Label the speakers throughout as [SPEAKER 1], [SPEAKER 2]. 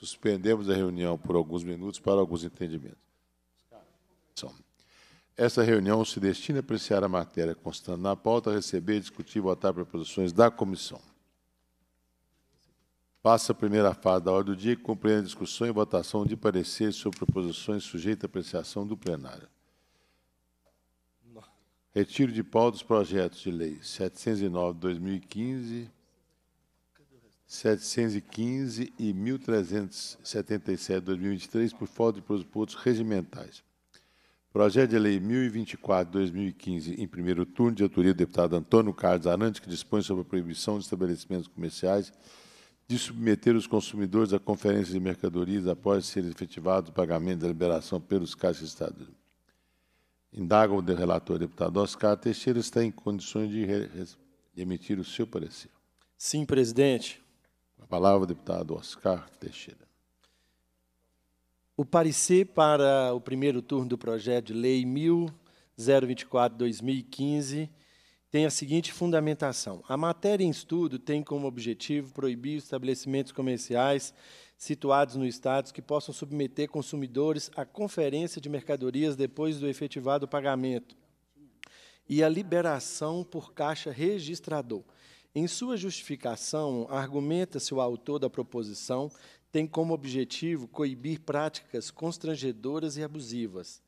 [SPEAKER 1] Suspendemos a reunião por alguns minutos para alguns entendimentos. Essa reunião se destina a apreciar a matéria constando na pauta, receber, discutir e votar proposições da comissão. Passa a primeira fase da ordem do dia, que compreende a discussão e votação de parecer sobre proposições sujeitas à apreciação do plenário. Retiro de pauta dos projetos de lei 709-2015, 715 e 1377-2023 por falta de pressupostos regimentais. Projeto de Lei 1024-2015, em primeiro turno, de autoria do deputado Antônio Carlos Arantes, que dispõe sobre a proibição de estabelecimentos comerciais de submeter os consumidores à conferência de mercadorias após ser efetivado o pagamento da liberação pelos caixas de Estado. Indaga o relator deputado Oscar Teixeira está em condições de, de emitir o seu parecer.
[SPEAKER 2] Sim, presidente.
[SPEAKER 1] A palavra, deputado Oscar Teixeira.
[SPEAKER 2] O parecer para o primeiro turno do projeto de lei 1024-2015 tem a seguinte fundamentação. A matéria em estudo tem como objetivo proibir estabelecimentos comerciais situados no Estado que possam submeter consumidores à conferência de mercadorias depois do efetivado pagamento e a liberação por caixa registrador. Em sua justificação, argumenta-se o autor da proposição tem como objetivo coibir práticas constrangedoras e abusivas.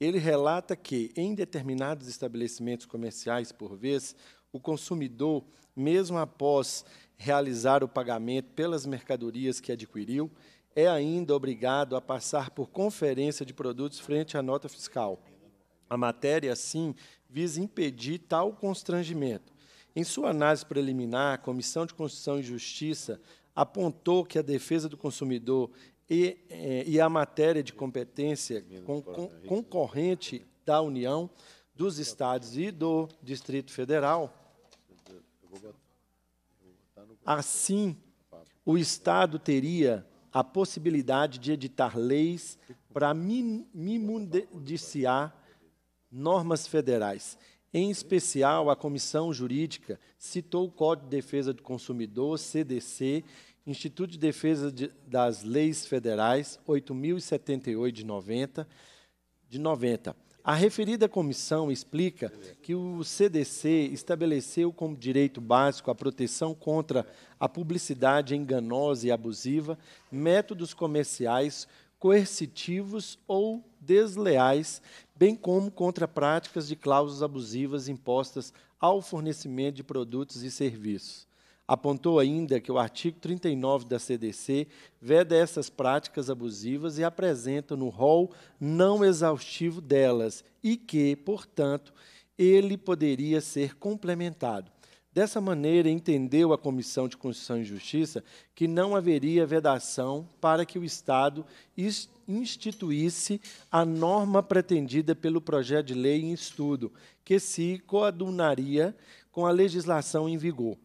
[SPEAKER 2] Ele relata que, em determinados estabelecimentos comerciais, por vez, o consumidor, mesmo após realizar o pagamento pelas mercadorias que adquiriu, é ainda obrigado a passar por conferência de produtos frente à nota fiscal. A matéria, assim, visa impedir tal constrangimento. Em sua análise preliminar, a Comissão de Constituição e Justiça apontou que a defesa do consumidor e, eh, e a matéria de competência com, com, concorrente da União, dos Estados e do Distrito Federal. Assim, o Estado teria a possibilidade de editar leis para mimundiciar normas federais. Em especial, a Comissão Jurídica citou o Código de Defesa do Consumidor, CDC, Instituto de Defesa de, das Leis Federais, 8.078 de 90, de 90. A referida comissão explica que o CDC estabeleceu como direito básico a proteção contra a publicidade enganosa e abusiva, métodos comerciais coercitivos ou desleais, bem como contra práticas de cláusulas abusivas impostas ao fornecimento de produtos e serviços. Apontou ainda que o artigo 39 da CDC veda essas práticas abusivas e apresenta no rol não exaustivo delas e que, portanto, ele poderia ser complementado. Dessa maneira, entendeu a Comissão de Constituição e Justiça que não haveria vedação para que o Estado instituísse a norma pretendida pelo projeto de lei em estudo, que se coadunaria com a legislação em vigor.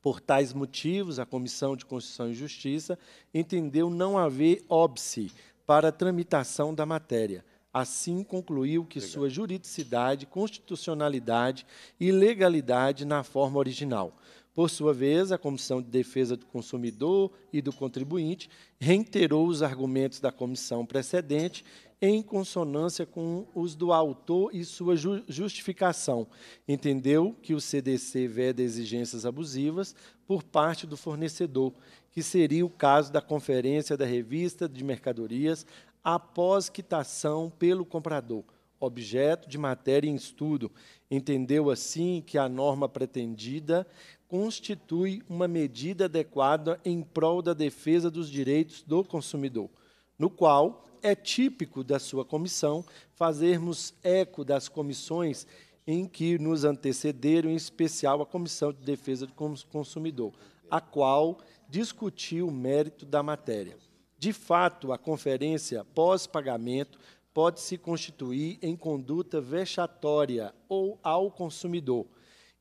[SPEAKER 2] Por tais motivos, a Comissão de Constituição e Justiça entendeu não haver óbice para a tramitação da matéria. Assim, concluiu que Obrigado. sua juridicidade, constitucionalidade e legalidade na forma original. Por sua vez, a Comissão de Defesa do Consumidor e do Contribuinte reiterou os argumentos da comissão precedente em consonância com os do autor e sua ju justificação. Entendeu que o CDC veda exigências abusivas por parte do fornecedor, que seria o caso da conferência da revista de mercadorias após quitação pelo comprador, objeto de matéria em estudo. Entendeu assim que a norma pretendida constitui uma medida adequada em prol da defesa dos direitos do consumidor, no qual é típico da sua comissão fazermos eco das comissões em que nos antecederam, em especial a Comissão de Defesa do Consumidor, a qual discutiu o mérito da matéria. De fato, a conferência pós-pagamento pode se constituir em conduta vexatória ou ao consumidor,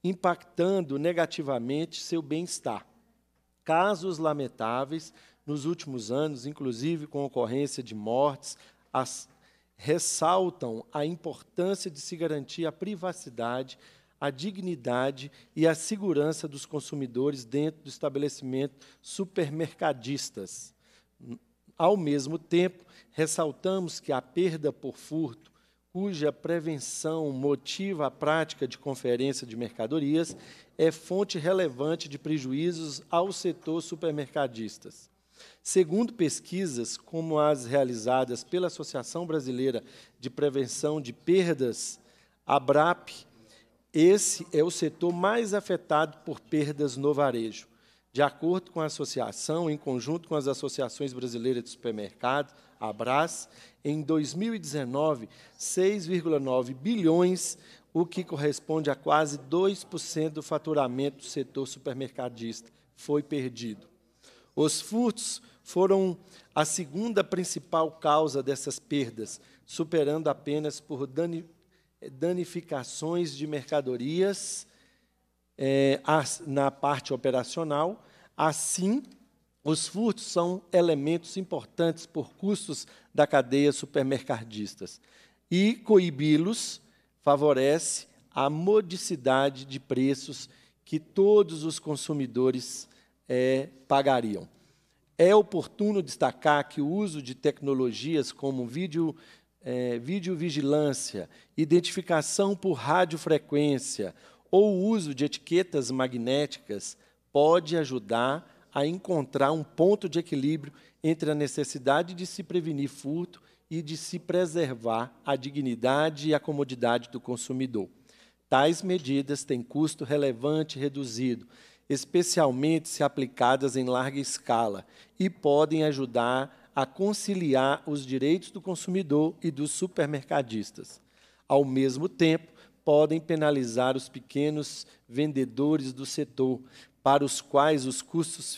[SPEAKER 2] impactando negativamente seu bem-estar. Casos lamentáveis nos últimos anos, inclusive com ocorrência de mortes, as, ressaltam a importância de se garantir a privacidade, a dignidade e a segurança dos consumidores dentro do estabelecimento supermercadistas. Ao mesmo tempo, ressaltamos que a perda por furto, cuja prevenção motiva a prática de conferência de mercadorias, é fonte relevante de prejuízos ao setor supermercadistas. Segundo pesquisas, como as realizadas pela Associação Brasileira de Prevenção de Perdas, ABRAP, esse é o setor mais afetado por perdas no varejo. De acordo com a associação, em conjunto com as associações brasileiras de supermercados, a Abras, em 2019, 6,9 bilhões, o que corresponde a quase 2% do faturamento do setor supermercadista, foi perdido. Os furtos foram a segunda principal causa dessas perdas, superando apenas por danificações de mercadorias é, na parte operacional. Assim, os furtos são elementos importantes por custos da cadeia supermercadistas. E coibi-los favorece a modicidade de preços que todos os consumidores é, pagariam. É oportuno destacar que o uso de tecnologias como vídeo, é, videovigilância, identificação por radiofrequência ou o uso de etiquetas magnéticas pode ajudar a encontrar um ponto de equilíbrio entre a necessidade de se prevenir furto e de se preservar a dignidade e a comodidade do consumidor. Tais medidas têm custo relevante reduzido, especialmente se aplicadas em larga escala, e podem ajudar a conciliar os direitos do consumidor e dos supermercadistas. Ao mesmo tempo, podem penalizar os pequenos vendedores do setor, para os quais os custos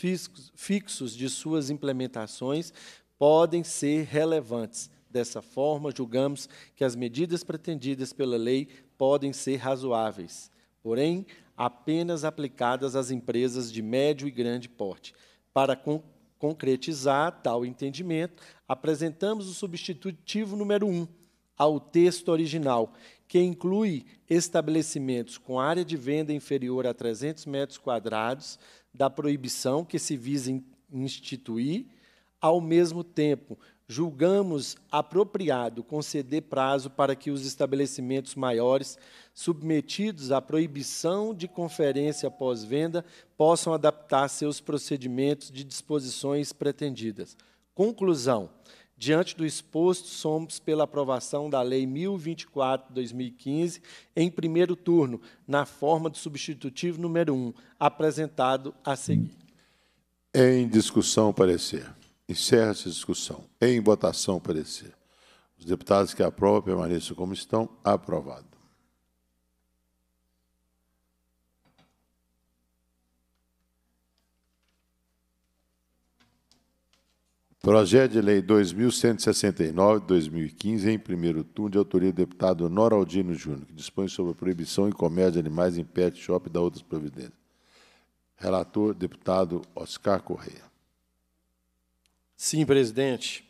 [SPEAKER 2] fixos de suas implementações podem ser relevantes. Dessa forma, julgamos que as medidas pretendidas pela lei podem ser razoáveis, porém, apenas aplicadas às empresas de médio e grande porte. Para con concretizar tal entendimento, apresentamos o substitutivo número 1 ao texto original, que inclui estabelecimentos com área de venda inferior a 300 metros quadrados da proibição que se visa instituir, ao mesmo tempo, julgamos apropriado conceder prazo para que os estabelecimentos maiores submetidos à proibição de conferência pós-venda possam adaptar seus procedimentos de disposições pretendidas. Conclusão: Diante do exposto, somos pela aprovação da Lei 1024-2015 em primeiro turno, na forma do substitutivo número 1, apresentado a seguir.
[SPEAKER 1] Em discussão, parecer. Encerra-se a discussão. Em votação, parecer. Os deputados que aprovam permaneçam como estão. Aprovado. Projeto de Lei 2169 de 2015, em primeiro turno, de autoria do deputado Noraldino Júnior, que dispõe sobre a proibição e comércio de animais em pet shop e da outras providências. Relator, deputado Oscar Correia.
[SPEAKER 2] Sim, presidente.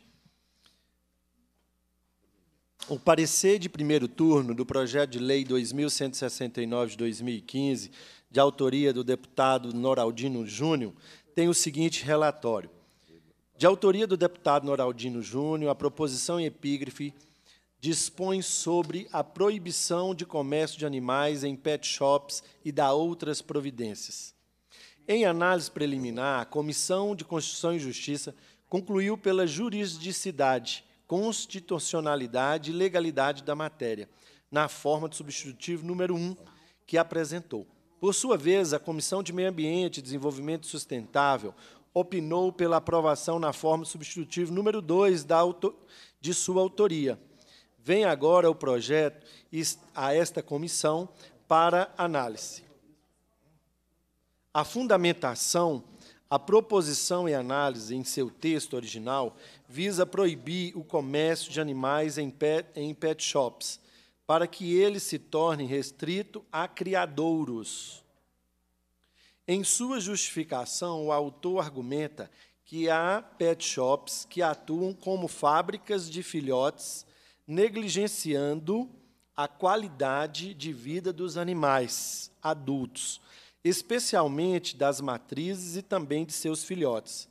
[SPEAKER 2] O parecer de primeiro turno do projeto de lei 2169 de 2015, de autoria do deputado Noraldino Júnior, tem o seguinte relatório. De autoria do deputado Noraldino Júnior, a proposição em epígrafe dispõe sobre a proibição de comércio de animais em pet shops e da outras providências. Em análise preliminar, a Comissão de Constituição e Justiça concluiu pela juridicidade, constitucionalidade e legalidade da matéria, na forma de substitutivo número 1 que apresentou. Por sua vez, a Comissão de Meio Ambiente e Desenvolvimento Sustentável opinou pela aprovação na forma substitutiva número 2 de sua autoria. Vem agora o projeto a esta comissão para análise. A fundamentação, a proposição e análise em seu texto original visa proibir o comércio de animais em pet, em pet shops, para que ele se torne restrito a criadouros em sua justificação, o autor argumenta que há pet shops que atuam como fábricas de filhotes, negligenciando a qualidade de vida dos animais adultos, especialmente das matrizes e também de seus filhotes.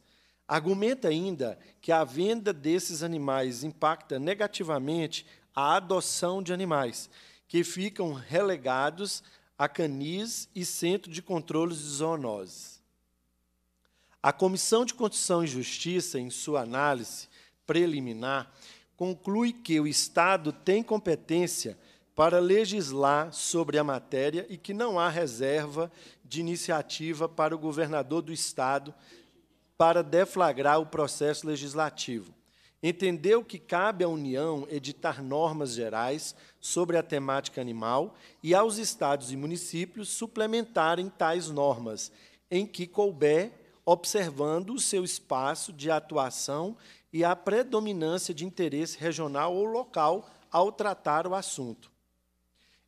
[SPEAKER 2] Argumenta ainda que a venda desses animais impacta negativamente a adoção de animais, que ficam relegados a canis e centro de controle de zoonoses. A Comissão de Constituição e Justiça, em sua análise preliminar, conclui que o Estado tem competência para legislar sobre a matéria e que não há reserva de iniciativa para o governador do Estado para deflagrar o processo legislativo. Entendeu que cabe à União editar normas gerais sobre a temática animal e aos estados e municípios suplementarem tais normas, em que couber, observando o seu espaço de atuação e a predominância de interesse regional ou local ao tratar o assunto.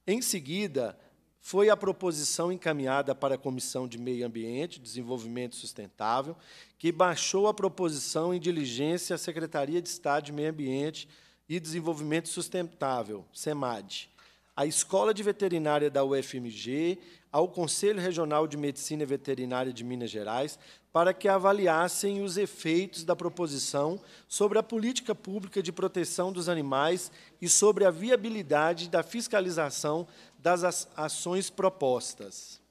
[SPEAKER 2] Em seguida, foi a proposição encaminhada para a Comissão de Meio Ambiente Desenvolvimento Sustentável, que baixou a proposição em diligência à Secretaria de Estado de Meio Ambiente e Desenvolvimento Sustentável, SEMAD, à Escola de Veterinária da UFMG, ao Conselho Regional de Medicina Veterinária de Minas Gerais, para que avaliassem os efeitos da proposição sobre a política pública de proteção dos animais e sobre a viabilidade da fiscalização das ações propostas.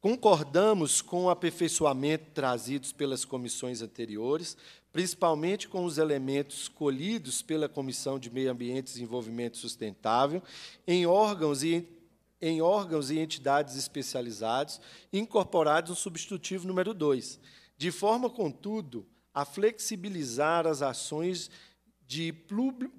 [SPEAKER 2] Concordamos com o aperfeiçoamento trazidos pelas comissões anteriores, principalmente com os elementos colhidos pela Comissão de Meio Ambiente e Desenvolvimento Sustentável, em órgãos e em órgãos e entidades especializados, incorporados no substitutivo número 2, de forma, contudo, a flexibilizar as ações de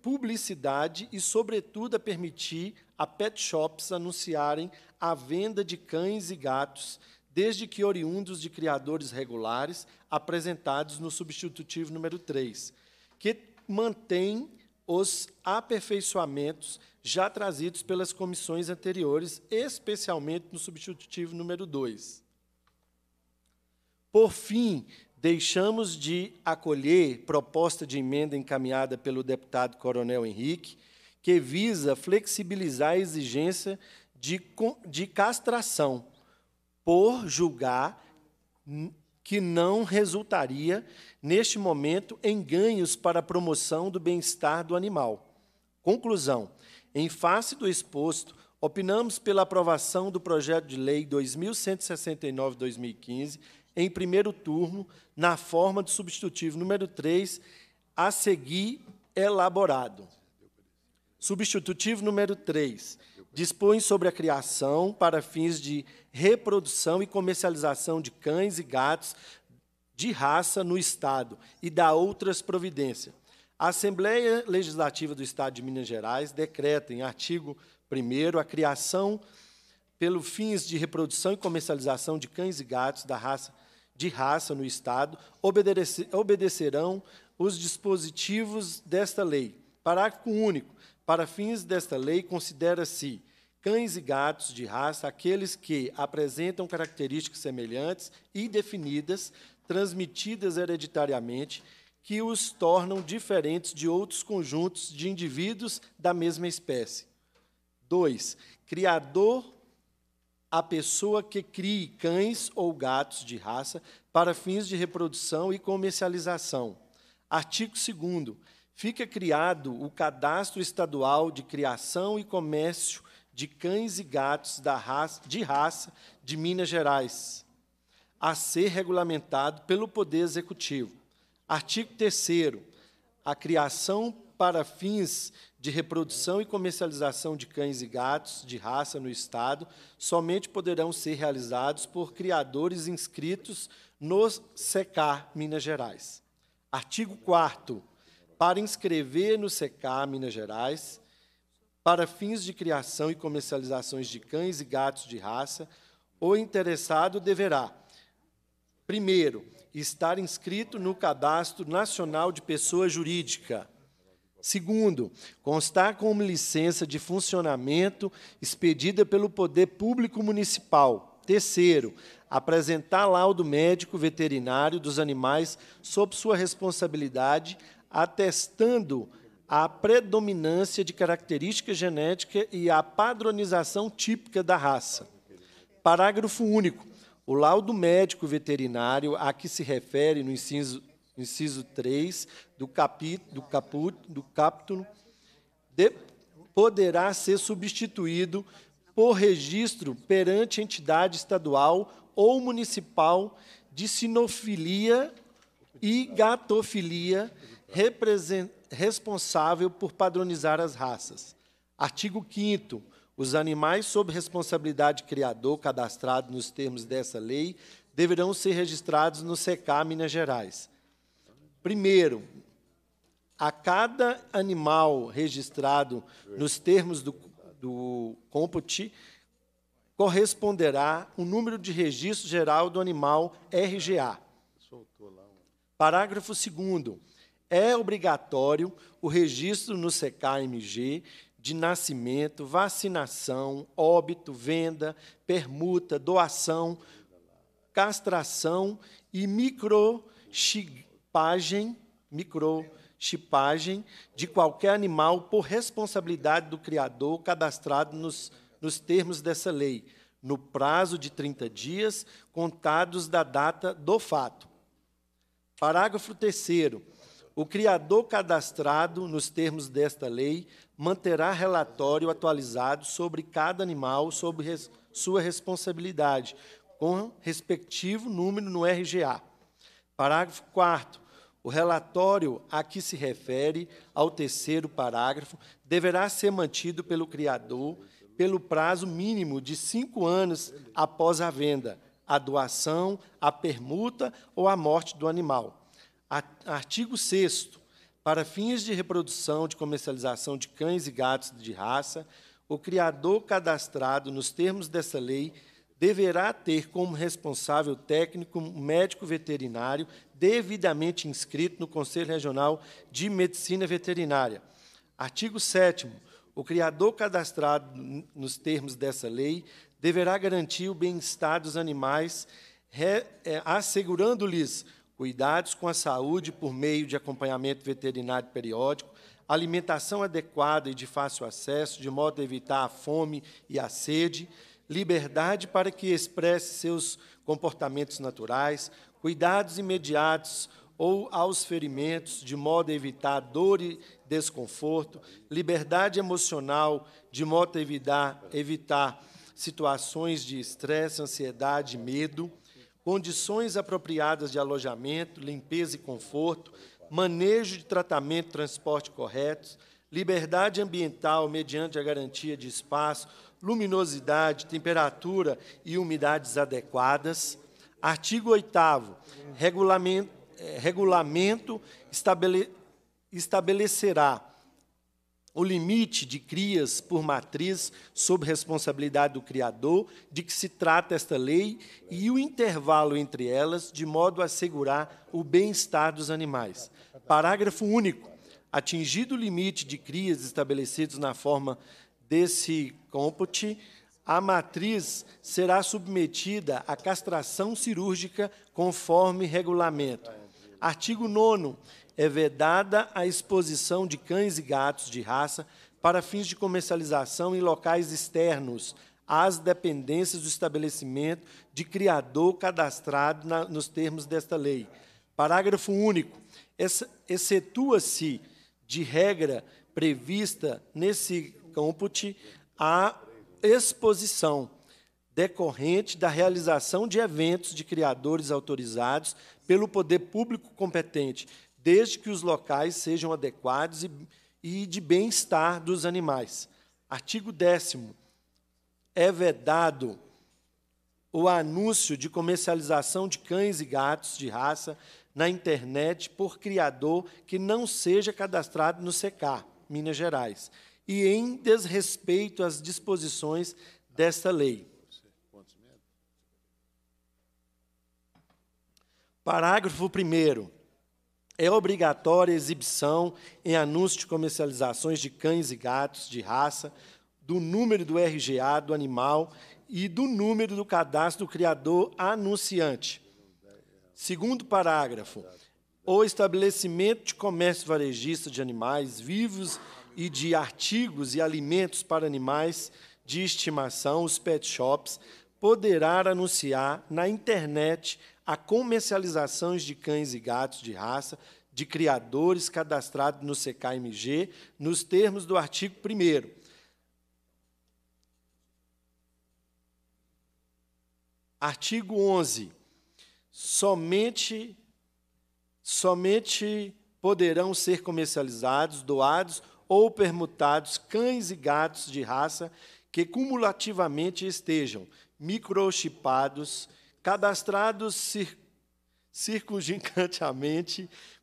[SPEAKER 2] publicidade e, sobretudo, a permitir a pet shops anunciarem a venda de cães e gatos, desde que oriundos de criadores regulares, apresentados no substitutivo número 3, que mantém os aperfeiçoamentos já trazidos pelas comissões anteriores, especialmente no substitutivo número 2. Por fim, deixamos de acolher proposta de emenda encaminhada pelo deputado Coronel Henrique, que visa flexibilizar a exigência de, de castração, por julgar que não resultaria, neste momento, em ganhos para a promoção do bem-estar do animal. Conclusão: em face do exposto, opinamos pela aprovação do projeto de lei 2169-2015 em primeiro turno, na forma do substitutivo número 3, a seguir elaborado. Substitutivo número 3. Dispõe sobre a criação, para fins de reprodução e comercialização de cães e gatos de raça no Estado e dá outras providências. A Assembleia Legislativa do Estado de Minas Gerais decreta, em artigo 1, a criação, pelo fins de reprodução e comercialização de cães e gatos da raça, de raça no Estado, obedecerão os dispositivos desta lei. Parágrafo único. Para fins desta lei, considera-se cães e gatos de raça aqueles que apresentam características semelhantes e definidas, transmitidas hereditariamente, que os tornam diferentes de outros conjuntos de indivíduos da mesma espécie. 2. Criador a pessoa que crie cães ou gatos de raça para fins de reprodução e comercialização. Artigo 2 Fica criado o Cadastro Estadual de Criação e Comércio de Cães e Gatos da raça, de raça de Minas Gerais, a ser regulamentado pelo Poder Executivo. Artigo 3 A criação para fins de reprodução e comercialização de cães e gatos de raça no Estado somente poderão ser realizados por criadores inscritos no SECAR Minas Gerais. Artigo 4 Para inscrever no SECAR Minas Gerais, para fins de criação e comercializações de cães e gatos de raça, o interessado deverá, primeiro, estar inscrito no Cadastro Nacional de Pessoa Jurídica Segundo, constar com licença de funcionamento expedida pelo Poder Público Municipal. Terceiro, apresentar laudo médico veterinário dos animais sob sua responsabilidade, atestando a predominância de característica genética e a padronização típica da raça. Parágrafo único. O laudo médico veterinário a que se refere no inciso, inciso 3 do, capi, do, caput, do capítulo de, poderá ser substituído por registro perante entidade estadual ou municipal de sinofilia e gatofilia responsável por padronizar as raças. Artigo 5 os animais sob responsabilidade criador cadastrados nos termos dessa lei deverão ser registrados no SECA Minas Gerais. Primeiro, a cada animal registrado nos termos do, do COMPUT corresponderá o número de registro geral do animal RGA. Parágrafo 2 É obrigatório o registro no SECA-MG de nascimento, vacinação, óbito, venda, permuta, doação, castração e microchipagem, microchipagem de qualquer animal por responsabilidade do criador cadastrado nos, nos termos dessa lei, no prazo de 30 dias, contados da data do fato. Parágrafo 3 o criador cadastrado nos termos desta lei manterá relatório atualizado sobre cada animal sob res, sua responsabilidade, com respectivo número no RGA. Parágrafo 4 o relatório a que se refere ao terceiro parágrafo deverá ser mantido pelo criador pelo prazo mínimo de cinco anos após a venda, a doação, a permuta ou a morte do animal. Artigo 6 Para fins de reprodução de comercialização de cães e gatos de raça, o criador cadastrado nos termos dessa lei deverá ter como responsável técnico médico veterinário devidamente inscrito no Conselho Regional de Medicina Veterinária. Artigo 7 O criador cadastrado nos termos dessa lei deverá garantir o bem-estar dos animais, é, assegurando-lhes cuidados com a saúde por meio de acompanhamento veterinário periódico, alimentação adequada e de fácil acesso, de modo a evitar a fome e a sede, liberdade para que expresse seus comportamentos naturais, cuidados imediatos ou aos ferimentos, de modo a evitar dor e desconforto, liberdade emocional, de modo a evitar, evitar situações de estresse, ansiedade, medo, condições apropriadas de alojamento, limpeza e conforto, manejo de tratamento e transporte corretos, liberdade ambiental mediante a garantia de espaço, luminosidade, temperatura e umidades adequadas. Artigo 8 regulamento, eh, regulamento estabele, estabelecerá o limite de crias por matriz sob responsabilidade do criador, de que se trata esta lei, e o intervalo entre elas, de modo a assegurar o bem-estar dos animais. Parágrafo único. Atingido o limite de crias estabelecidos na forma desse cômpute, a matriz será submetida à castração cirúrgica conforme regulamento. Artigo 9 é vedada a exposição de cães e gatos de raça para fins de comercialização em locais externos às dependências do estabelecimento de criador cadastrado na, nos termos desta lei. Parágrafo único. Excetua-se de regra prevista nesse cômpute a exposição decorrente da realização de eventos de criadores autorizados pelo poder público competente, desde que os locais sejam adequados e, e de bem-estar dos animais. Artigo 10 é vedado o anúncio de comercialização de cães e gatos de raça na internet por criador que não seja cadastrado no SECAR, Minas Gerais, e em desrespeito às disposições desta lei. Parágrafo 1 é obrigatória a exibição em anúncios de comercializações de cães e gatos de raça, do número do RGA do animal e do número do cadastro do criador anunciante. Segundo parágrafo, o estabelecimento de comércio varejista de animais vivos e de artigos e alimentos para animais de estimação, os pet shops, poderá anunciar na internet a comercialização de cães e gatos de raça de criadores cadastrados no CKMG, nos termos do artigo 1 Artigo 11. Somente somente poderão ser comercializados, doados ou permutados cães e gatos de raça que cumulativamente estejam microchipados, cadastrados cir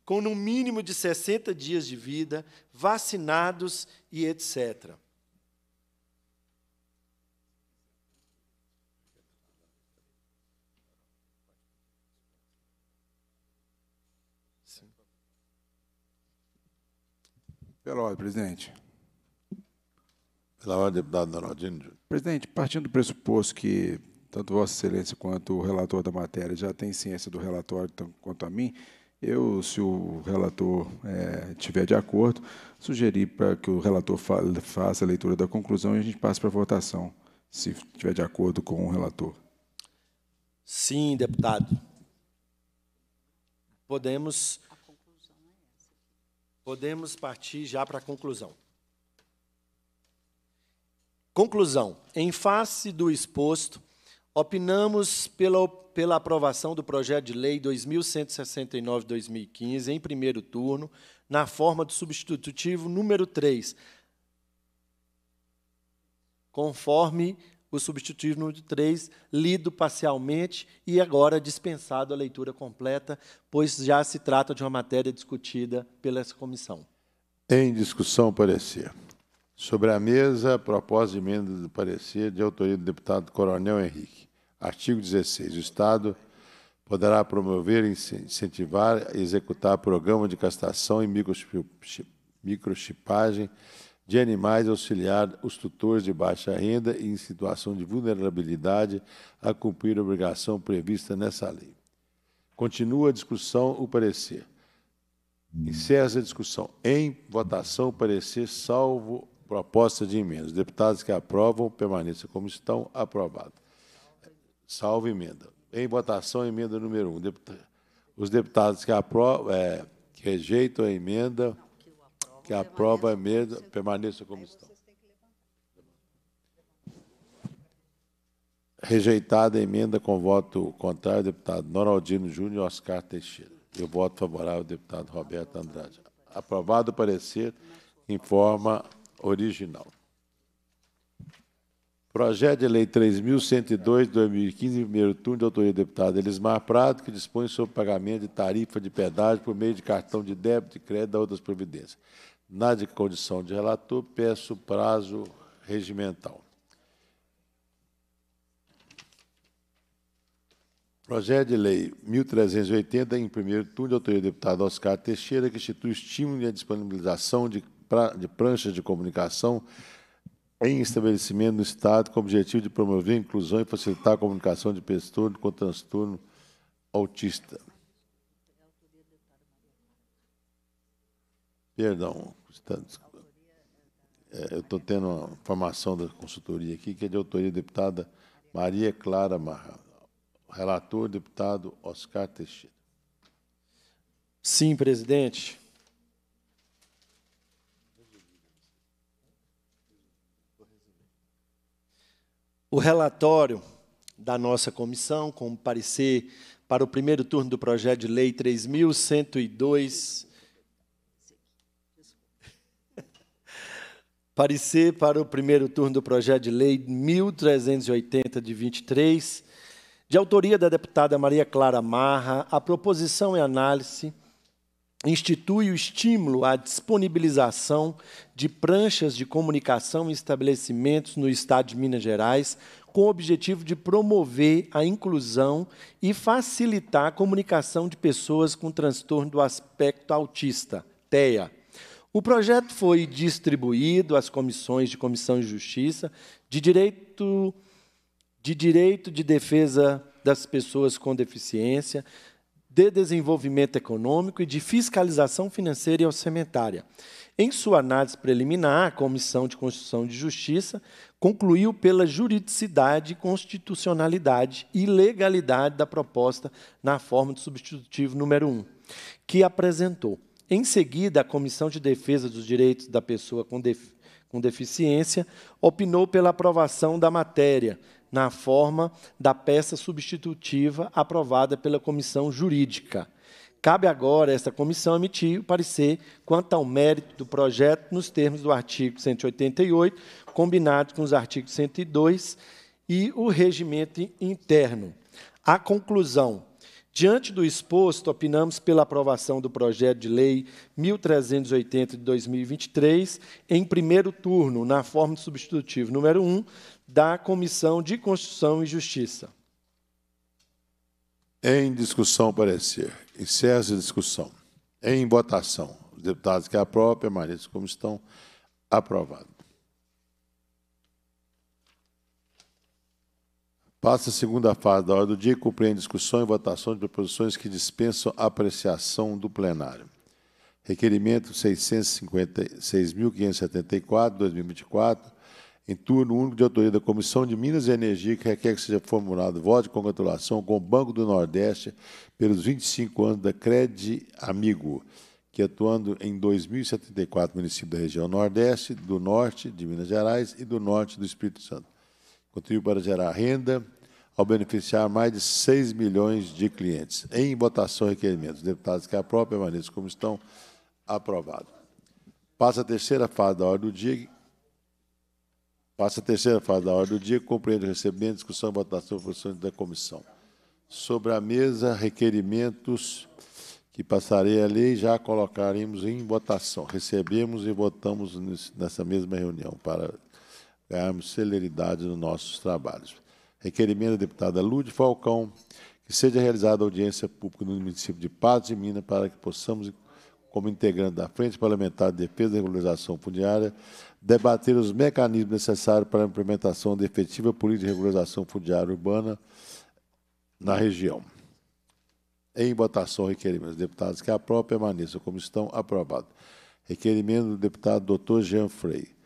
[SPEAKER 2] com no mínimo de 60 dias de vida, vacinados e etc.
[SPEAKER 3] Pela ordem, presidente.
[SPEAKER 1] Pela ordem, deputado Donaldino.
[SPEAKER 3] Presidente, partindo do pressuposto que tanto Vossa Excelência quanto o relator da matéria já tem ciência do relatório quanto a mim, eu, se o relator é, tiver de acordo, sugeri para que o relator fa faça a leitura da conclusão e a gente passe para a votação, se estiver de acordo com o relator.
[SPEAKER 2] Sim, deputado. Podemos podemos partir já para a conclusão. Conclusão. Em face do exposto, opinamos pela, pela aprovação do projeto de lei 2169-2015 em primeiro turno, na forma do substitutivo número 3, conforme o substitutivo número 3, lido parcialmente e agora dispensado a leitura completa, pois já se trata de uma matéria discutida pela comissão.
[SPEAKER 1] Em discussão, parecer. Sobre a mesa, proposta de emenda do parecer de autoria do deputado Coronel Henrique. Artigo 16. O Estado poderá promover, incentivar e executar programa de castração e microchipagem de animais auxiliar os tutores de baixa renda e em situação de vulnerabilidade a cumprir a obrigação prevista nessa lei. Continua a discussão o parecer. Encerra a discussão. Em votação, o parecer, salvo proposta de emenda. Os deputados que aprovam, permaneçam como estão. Aprovado. Salvo emenda. Em votação, emenda número 1. Um. Os deputados que aprovam, é, que rejeitam a emenda, que aprova a emenda, permaneça como estão. Rejeitada a emenda com voto contrário, deputado Noraldino Júnior e Oscar Teixeira. E o voto favorável, deputado Roberto Andrade. Aprovado o parecer em forma original. Projeto de Lei 3.102, 2015, primeiro turno, de autoria do deputado Elismar Prado, que dispõe sobre pagamento de tarifa de pedágio por meio de cartão de débito e crédito da outras providências. Na de condição de relator, peço prazo regimental. Projeto de Lei 1380, em primeiro turno, de autoria do deputado Oscar Teixeira, que institui estímulo e a disponibilização de, pra, de pranchas de comunicação em estabelecimento no Estado com o objetivo de promover a inclusão e facilitar a comunicação de pessoas com transtorno autista. Perdão, é, eu estou tendo uma informação da consultoria aqui, que é de autoria da deputada Maria Clara Marra. Relator, deputado Oscar Teixeira.
[SPEAKER 2] Sim, presidente. O relatório da nossa comissão, como parecer para o primeiro turno do projeto de lei 3.102, Parecer para o primeiro turno do projeto de lei 1380 de 23, de autoria da deputada Maria Clara Marra, a proposição e análise institui o estímulo à disponibilização de pranchas de comunicação em estabelecimentos no Estado de Minas Gerais, com o objetivo de promover a inclusão e facilitar a comunicação de pessoas com transtorno do aspecto autista, TEA o projeto foi distribuído às comissões de Comissão de Justiça, de Direito de, direito de Defesa das Pessoas com Deficiência, de desenvolvimento econômico e de fiscalização financeira e orçamentária. Em sua análise preliminar, a Comissão de Constituição e Justiça concluiu pela juridicidade, constitucionalidade e legalidade da proposta na forma do substitutivo número 1, que apresentou. Em seguida, a Comissão de Defesa dos Direitos da Pessoa com, Def com Deficiência opinou pela aprovação da matéria, na forma da peça substitutiva aprovada pela Comissão Jurídica. Cabe agora a esta comissão emitir o parecer quanto ao mérito do projeto nos termos do artigo 188, combinado com os artigos 102 e o regimento interno. A conclusão. Diante do exposto, opinamos pela aprovação do projeto de lei 1380 de 2023 em primeiro turno, na forma de substitutivo número 1 da Comissão de Constituição e Justiça.
[SPEAKER 1] Em discussão, parecer. Encerra a discussão. Em votação. Os deputados que aprovam permaneçam como estão. Aprovado. Passa a segunda fase da ordem do dia e compreende discussão e votação de proposições que dispensam a apreciação do plenário. Requerimento 656.574, 2024, em turno único de autoria da Comissão de Minas e Energia, que requer que seja formulado voto de congratulação com o Banco do Nordeste pelos 25 anos da Cred Amigo, que atuando em 2.074 municípios da região Nordeste, do Norte de Minas Gerais e do Norte do Espírito Santo contribuiu para gerar renda ao beneficiar mais de 6 milhões de clientes. Em votação, requerimentos. Deputados que aprovam permaneçam como estão. Aprovado. Passa a terceira fase da ordem do dia. Passa a terceira fase da ordem do dia, compreende o recebimento, discussão votação funções da comissão. Sobre a mesa, requerimentos que passarei a lei já colocaremos em votação. Recebemos e votamos nessa mesma reunião para ganharmos celeridade nos nossos trabalhos. Requerimento da deputada Lude Falcão, que seja realizada audiência pública no município de Patos de Minas para que possamos, como integrante da Frente Parlamentar de Defesa da Regularização Fundiária, debater os mecanismos necessários para a implementação de efetiva política de regularização fundiária urbana na região. Em votação, requerimento dos deputados que aprovam permaneçam como estão aprovados. Requerimento do deputado Dr. Jean Frei.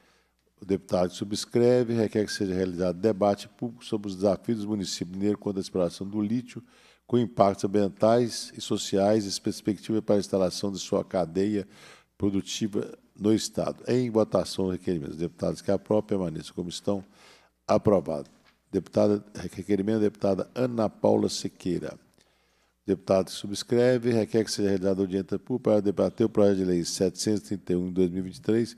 [SPEAKER 1] O deputado subscreve, requer que seja realizado debate público sobre os desafios dos municípios mineiros quanto à exploração do lítio, com impactos ambientais e sociais e perspectiva para a instalação de sua cadeia produtiva no Estado. Em votação, requerimentos. Deputados que aprovam, permaneçam como estão. Aprovado. Deputada, requerimento da deputada Ana Paula Sequeira. Deputado que subscreve, requer que seja realizada audiência pública para debater o projeto de lei 731 de 2023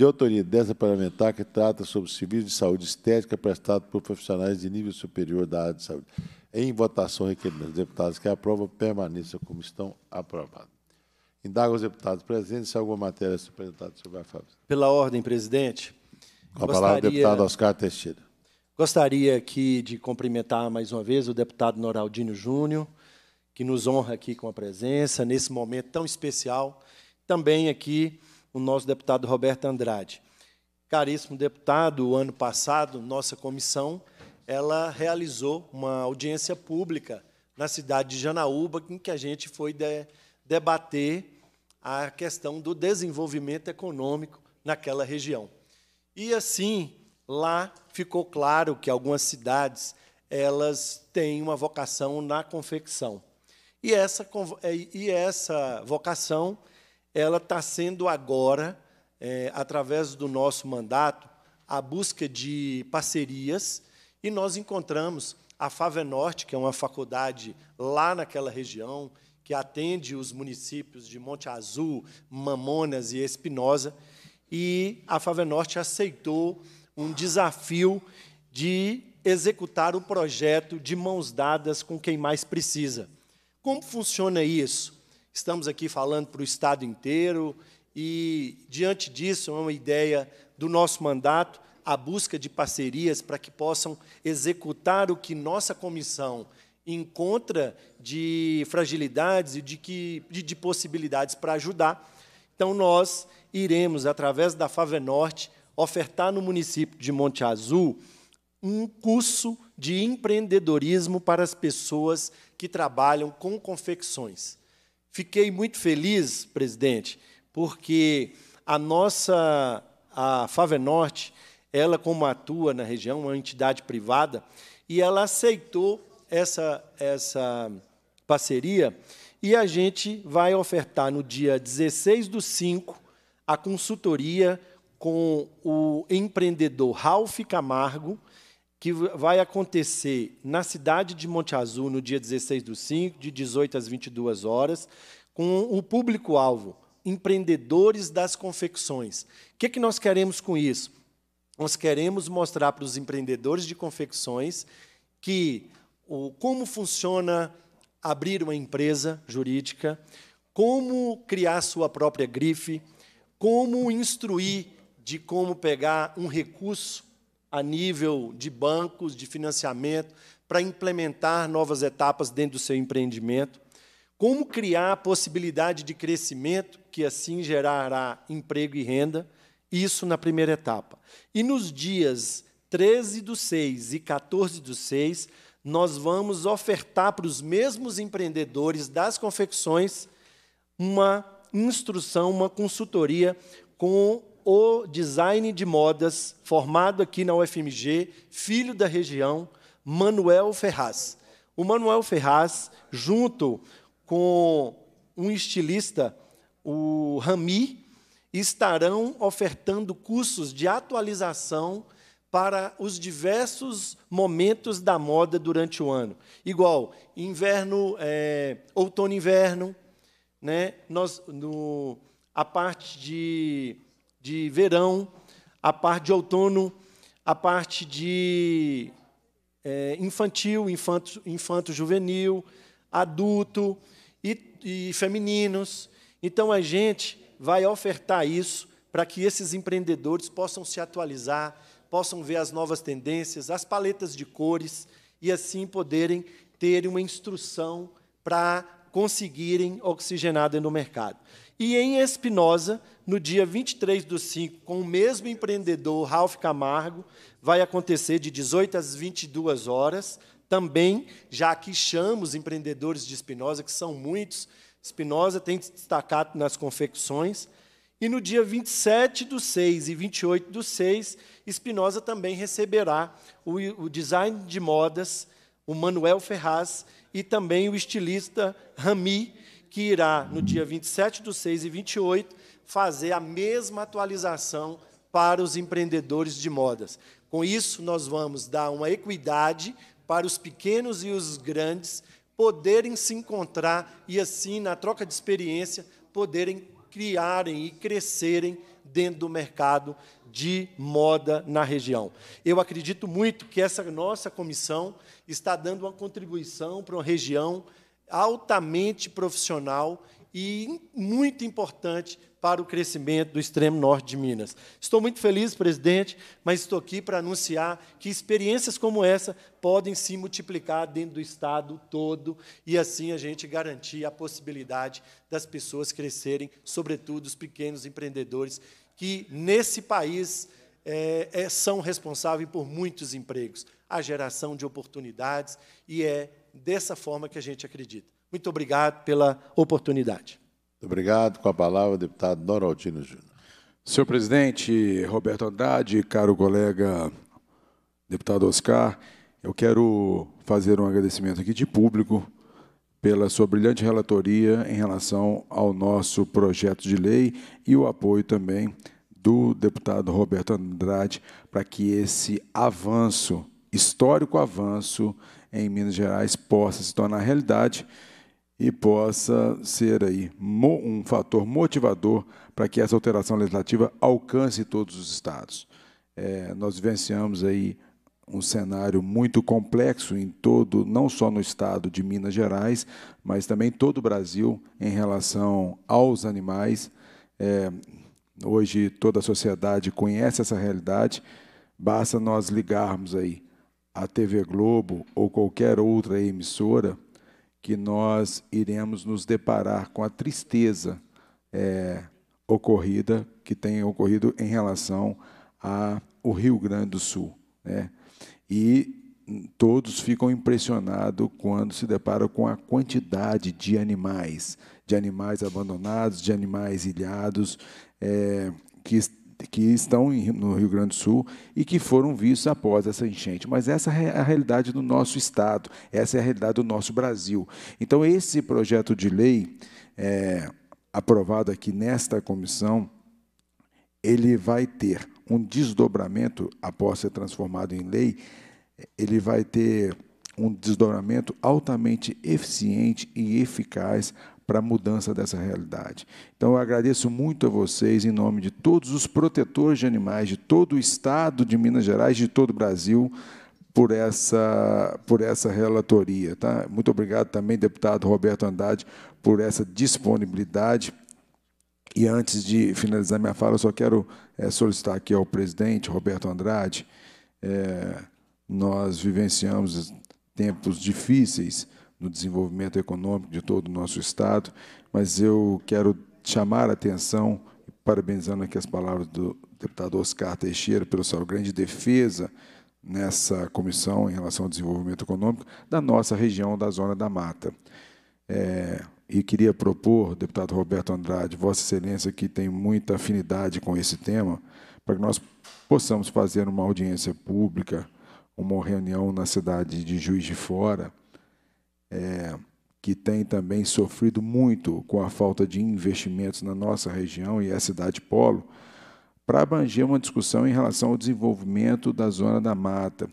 [SPEAKER 1] de autoria dessa parlamentar que trata sobre serviços de saúde estética prestado por profissionais de nível superior da área de saúde. Em votação, requerimento deputados que aprovam permaneçam como estão aprovados. Indago os deputados presentes se alguma matéria se apresentada sobre a FAB.
[SPEAKER 2] Pela ordem, presidente.
[SPEAKER 1] Com a palavra, deputado Oscar Teixeira.
[SPEAKER 2] Gostaria aqui de cumprimentar mais uma vez o deputado Noraldino Júnior, que nos honra aqui com a presença nesse momento tão especial. Também aqui o nosso deputado Roberto Andrade. Caríssimo deputado, o ano passado, nossa comissão ela realizou uma audiência pública na cidade de Janaúba, em que a gente foi de, debater a questão do desenvolvimento econômico naquela região. E assim, lá ficou claro que algumas cidades elas têm uma vocação na confecção. E essa, e essa vocação ela está sendo agora, é, através do nosso mandato, a busca de parcerias, e nós encontramos a Favenorte, que é uma faculdade lá naquela região, que atende os municípios de Monte Azul, Mamonas e Espinosa, e a Favenorte aceitou um desafio de executar o projeto de mãos dadas com quem mais precisa. Como funciona isso? Estamos aqui falando para o Estado inteiro e, diante disso, é uma ideia do nosso mandato, a busca de parcerias para que possam executar o que nossa comissão encontra de fragilidades e de, que, de, de possibilidades para ajudar. Então, nós iremos, através da Favenorte, ofertar no município de Monte Azul um curso de empreendedorismo para as pessoas que trabalham com confecções. Fiquei muito feliz, presidente, porque a nossa a Favenorte, ela como atua na região, uma entidade privada, e ela aceitou essa essa parceria e a gente vai ofertar no dia 16 do 5 a consultoria com o empreendedor Ralph Camargo, que vai acontecer na cidade de Monte Azul no dia 16 do 5, de 18 às 22 horas, com o público-alvo, empreendedores das confecções. O que, que nós queremos com isso? Nós queremos mostrar para os empreendedores de confecções que o, como funciona abrir uma empresa jurídica, como criar sua própria grife, como instruir de como pegar um recurso a nível de bancos, de financiamento, para implementar novas etapas dentro do seu empreendimento, como criar a possibilidade de crescimento, que assim gerará emprego e renda, isso na primeira etapa. E nos dias 13 do 6 e 14 do 6, nós vamos ofertar para os mesmos empreendedores das confecções uma instrução, uma consultoria com o design de modas formado aqui na UFMG, filho da região, Manuel Ferraz. O Manuel Ferraz, junto com um estilista, o Rami, estarão ofertando cursos de atualização para os diversos momentos da moda durante o ano. Igual inverno, é, outono, inverno, né? Nós no a parte de, de verão, a parte de outono, a parte de é, infantil, infanto, infanto juvenil, adulto e, e femininos. Então a gente vai ofertar isso para que esses empreendedores possam se atualizar, possam ver as novas tendências, as paletas de cores e assim poderem ter uma instrução para conseguirem oxigenar dentro do mercado. E em Espinosa, no dia 23 do 5, com o mesmo empreendedor, Ralph Camargo, vai acontecer de 18 às 22 horas. Também, já que chamamos empreendedores de Espinosa, que são muitos, Espinosa tem destacado nas confecções. E no dia 27 do 6 e 28 do 6, Espinosa também receberá o, o design de modas, o Manuel Ferraz, e também o estilista Rami, que irá, no dia 27 do 6 e 28, fazer a mesma atualização para os empreendedores de modas. Com isso, nós vamos dar uma equidade para os pequenos e os grandes poderem se encontrar e, assim, na troca de experiência, poderem criarem e crescerem dentro do mercado de moda na região. Eu acredito muito que essa nossa comissão está dando uma contribuição para uma região altamente profissional e muito importante para o crescimento do extremo norte de Minas. Estou muito feliz, presidente, mas estou aqui para anunciar que experiências como essa podem se multiplicar dentro do Estado todo e assim a gente garantir a possibilidade das pessoas crescerem, sobretudo os pequenos empreendedores que nesse país é, é, são responsáveis por muitos empregos, a geração de oportunidades e é dessa forma que a gente acredita. Muito obrigado pela oportunidade.
[SPEAKER 1] Muito obrigado. Com a palavra, o deputado Noraldino Júnior.
[SPEAKER 3] Senhor presidente Roberto Andrade, caro colega deputado Oscar, eu quero fazer um agradecimento aqui de público pela sua brilhante relatoria em relação ao nosso projeto de lei e o apoio também do deputado Roberto Andrade para que esse avanço, histórico avanço em Minas Gerais possa se tornar realidade e possa ser aí um fator motivador para que essa alteração legislativa alcance todos os estados. É, nós vivenciamos aí um cenário muito complexo em todo, não só no estado de Minas Gerais, mas também todo o Brasil em relação aos animais. É, hoje toda a sociedade conhece essa realidade, basta nós ligarmos aí a TV Globo ou qualquer outra emissora que nós iremos nos deparar com a tristeza é, ocorrida, que tem ocorrido em relação ao Rio Grande do Sul. Né? E todos ficam impressionados quando se deparam com a quantidade de animais, de animais abandonados, de animais ilhados, é, que, que estão no Rio Grande do Sul e que foram vistos após essa enchente. Mas essa é a realidade do nosso Estado, essa é a realidade do nosso Brasil. Então, esse projeto de lei, é, aprovado aqui nesta comissão, ele vai ter um desdobramento após ser transformado em lei ele vai ter um desdobramento altamente eficiente e eficaz para a mudança dessa realidade. Então, eu agradeço muito a vocês, em nome de todos os protetores de animais de todo o estado de Minas Gerais, de todo o Brasil, por essa, por essa relatoria. Tá? Muito obrigado também, deputado Roberto Andrade, por essa disponibilidade. E antes de finalizar minha fala, eu só quero é, solicitar aqui ao presidente Roberto Andrade. É, nós vivenciamos tempos difíceis no desenvolvimento econômico de todo o nosso Estado, mas eu quero chamar a atenção, parabenizando aqui as palavras do deputado Oscar Teixeira pela sua grande defesa nessa comissão em relação ao desenvolvimento econômico da nossa região da Zona da Mata. É, e queria propor, deputado Roberto Andrade, Vossa Excelência, que tem muita afinidade com esse tema, para que nós possamos fazer uma audiência pública, uma reunião na cidade de Juiz de Fora, é, que tem também sofrido muito com a falta de investimentos na nossa região e é a cidade polo, para abranger uma discussão em relação ao desenvolvimento da zona da mata.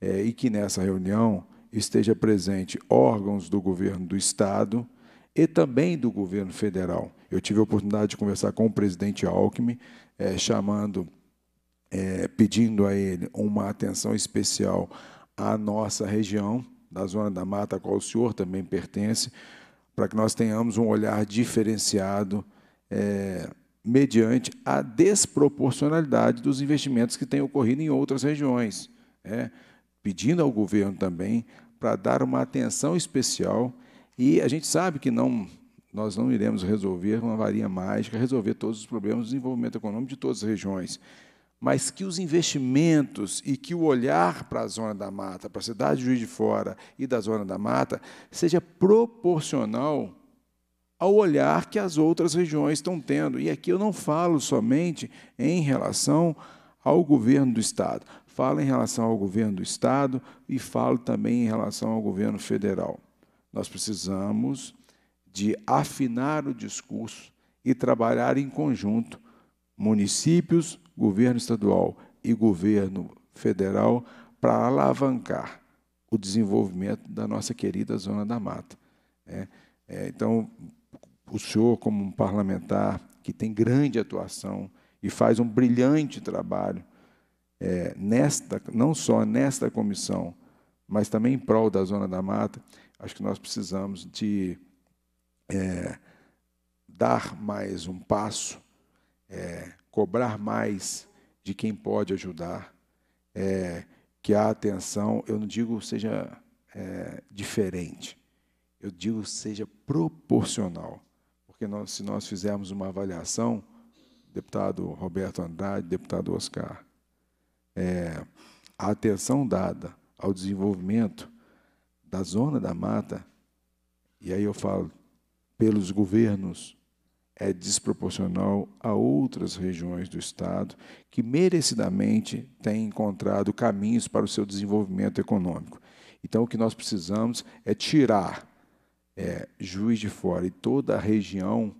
[SPEAKER 3] É, e que nessa reunião esteja presente órgãos do governo do estado e também do governo federal. Eu tive a oportunidade de conversar com o presidente Alckmin, é, chamando é, pedindo a ele uma atenção especial à nossa região, da Zona da Mata, a qual o senhor também pertence, para que nós tenhamos um olhar diferenciado é, mediante a desproporcionalidade dos investimentos que têm ocorrido em outras regiões. É, pedindo ao governo também para dar uma atenção especial e a gente sabe que não nós não iremos resolver uma varinha mágica, resolver todos os problemas do desenvolvimento econômico de todas as regiões mas que os investimentos e que o olhar para a Zona da Mata, para a cidade de Juiz de Fora e da Zona da Mata, seja proporcional ao olhar que as outras regiões estão tendo. E aqui eu não falo somente em relação ao governo do Estado, falo em relação ao governo do Estado e falo também em relação ao governo federal. Nós precisamos de afinar o discurso e trabalhar em conjunto, municípios, governo estadual e governo federal para alavancar o desenvolvimento da nossa querida Zona da Mata. É, é, então, o senhor, como um parlamentar que tem grande atuação e faz um brilhante trabalho, é, nesta, não só nesta comissão, mas também em prol da Zona da Mata, acho que nós precisamos de é, dar mais um passo, é, cobrar mais de quem pode ajudar, é, que a atenção, eu não digo seja é, diferente, eu digo seja proporcional. Porque nós, se nós fizermos uma avaliação, deputado Roberto Andrade, deputado Oscar, é, a atenção dada ao desenvolvimento da zona da mata, e aí eu falo pelos governos é desproporcional a outras regiões do Estado que merecidamente têm encontrado caminhos para o seu desenvolvimento econômico. Então, o que nós precisamos é tirar é, Juiz de Fora e toda a região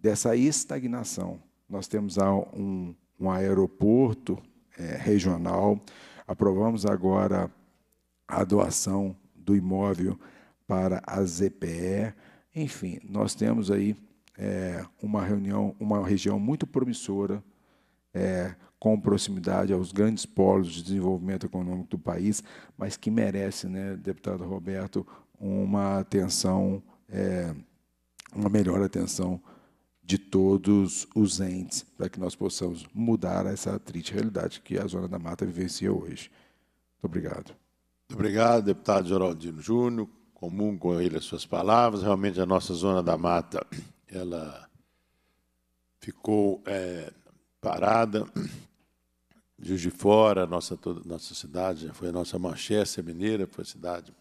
[SPEAKER 3] dessa estagnação. Nós temos um, um aeroporto é, regional, aprovamos agora a doação do imóvel para a ZPE, enfim, nós temos aí é, uma reunião, uma região muito promissora, é, com proximidade aos grandes polos de desenvolvimento econômico do país, mas que merece, né, deputado Roberto, uma atenção, é, uma melhor atenção de todos os entes, para que nós possamos mudar essa triste realidade que a Zona da Mata vivencia hoje. Muito obrigado.
[SPEAKER 1] Muito obrigado, deputado Geraldino Júnior. Comum com ele as suas palavras. Realmente, a nossa Zona da Mata ela ficou é, parada Juiz de Fora, nossa, toda, nossa cidade, foi a nossa Manchester Mineira, foi a cidade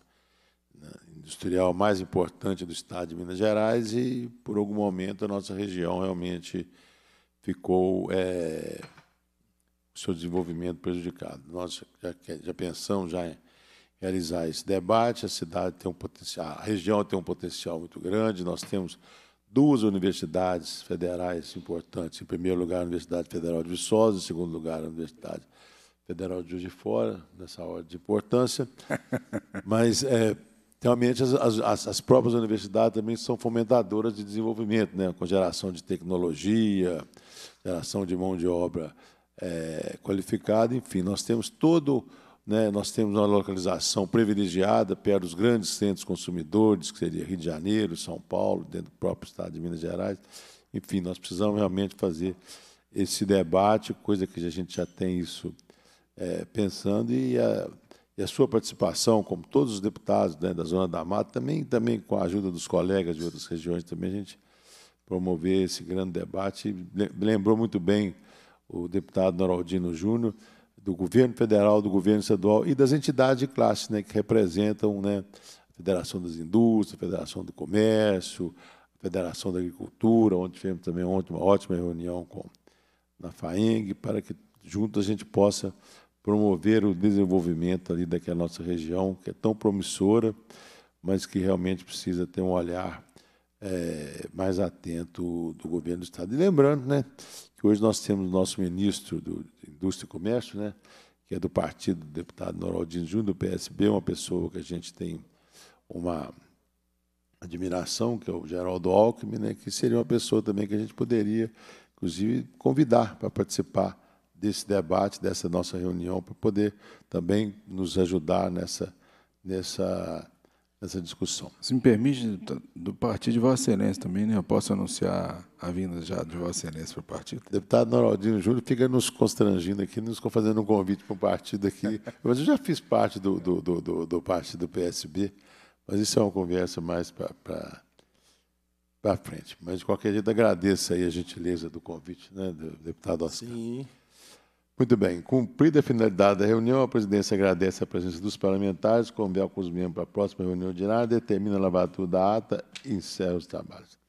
[SPEAKER 1] né, industrial mais importante do estado de Minas Gerais e, por algum momento, a nossa região realmente ficou é, o seu desenvolvimento prejudicado. Nós já, já pensamos já em realizar esse debate, a cidade tem um potencial, a região tem um potencial muito grande, nós temos duas universidades federais importantes. Em primeiro lugar, a Universidade Federal de Viçosa, em segundo lugar, a Universidade Federal de Juiz de Fora, nessa ordem de importância. Mas, é, realmente, as, as, as, próprias universidades também são fomentadoras de desenvolvimento, né? com geração de tecnologia, geração de mão de obra é, qualificada. Enfim, nós temos todo né? Nós temos uma localização privilegiada perto dos grandes centros consumidores, que seria Rio de Janeiro, São Paulo, dentro do próprio estado de Minas Gerais. Enfim, nós precisamos realmente fazer esse debate, coisa que a gente já tem isso é, pensando, e a, e a, sua participação, como todos os deputados né, da Zona da Mata, também, também com a ajuda dos colegas de outras regiões, também a gente promover esse grande debate. Lembrou muito bem o deputado Noraldino Júnior, do governo federal, do governo estadual e das entidades de classe né, que representam né, a Federação das Indústrias, a Federação do Comércio, a Federação da Agricultura, onde tivemos também ontem uma ótima reunião com na FAENG, para que juntos a gente possa promover o desenvolvimento ali daquela nossa região, que é tão promissora, mas que realmente precisa ter um olhar é, mais atento do governo do Estado. E lembrando né, que hoje nós temos o nosso ministro do Indústria e Comércio, né, que é do partido do deputado Noraldino Júnior, do PSB, uma pessoa que a gente tem uma admiração, que é o Geraldo Alckmin, né, que seria uma pessoa também que a gente poderia, inclusive, convidar para participar desse debate, dessa nossa reunião, para poder também nos ajudar nessa, nessa essa discussão.
[SPEAKER 3] Se me permite, do partido de Vossa Excelência também, né? eu posso anunciar a vinda já de Vossa Excelência para o partido.
[SPEAKER 1] Deputado Noraldino Júnior fica nos constrangindo aqui, nos fazendo um convite para o partido aqui. Mas eu já fiz parte do, do, do, do, partido do PSB, mas isso é uma conversa mais para para frente. Mas, de qualquer jeito, agradeço aí a gentileza do convite, né, do deputado Oscar.
[SPEAKER 2] Sim.
[SPEAKER 1] Muito bem. Cumprida a finalidade da reunião, a presidência agradece a presença dos parlamentares, convoca os membros para a próxima reunião ordinária, determina a lavatura da ata e encerra os trabalhos.